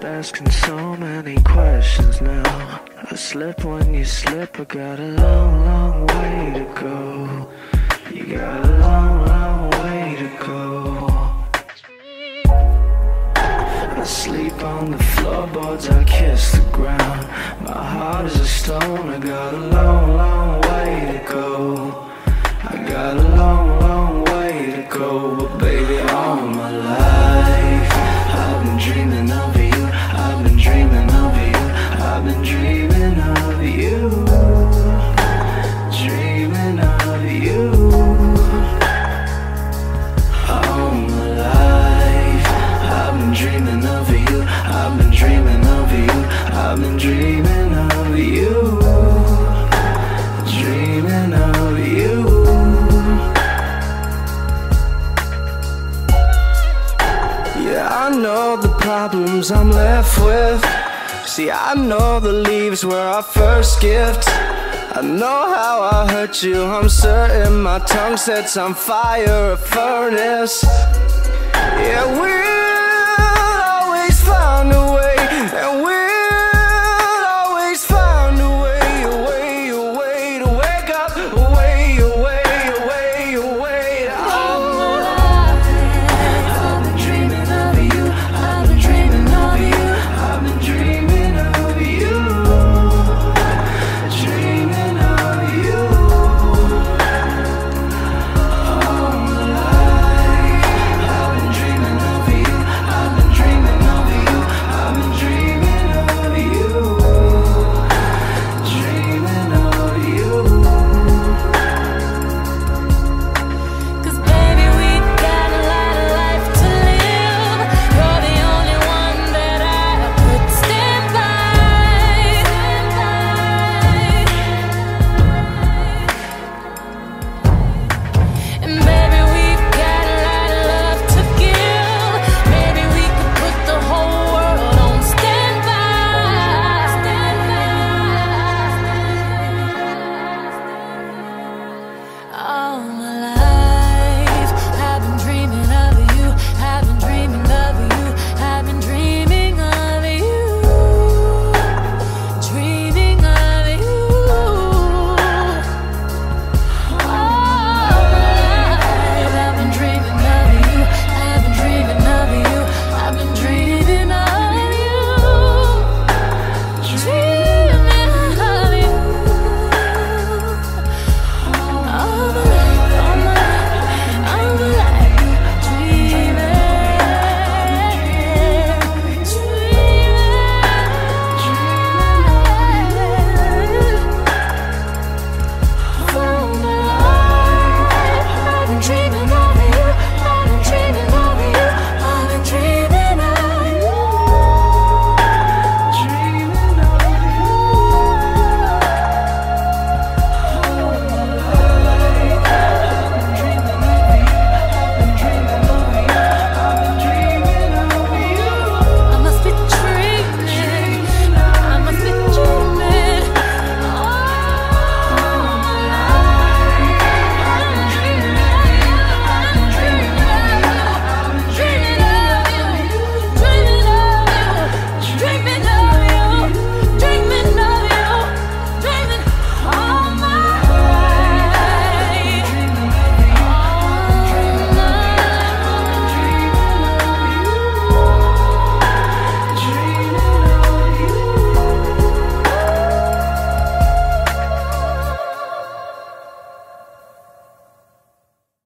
stop asking so many questions now. I slip when you slip, I got a long, long way to go. You got a long, long way to go. I sleep on the floorboards, I kiss the ground. My heart is a stone, I got a long, long way to go. I got a long, long way to go, I know the problems I'm left with. See, I know the leaves were our first gift. I know how I hurt you. I'm certain my tongue sets on fire a furnace. Yeah, we